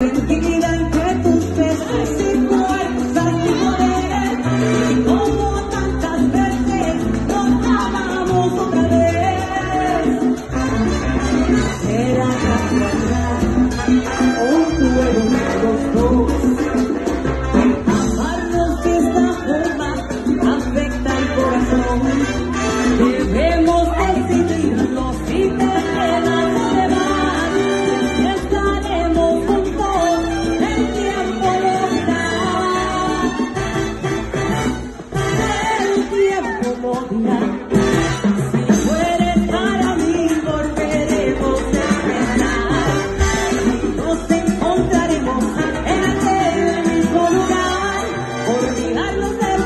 Tranquilidad en love that.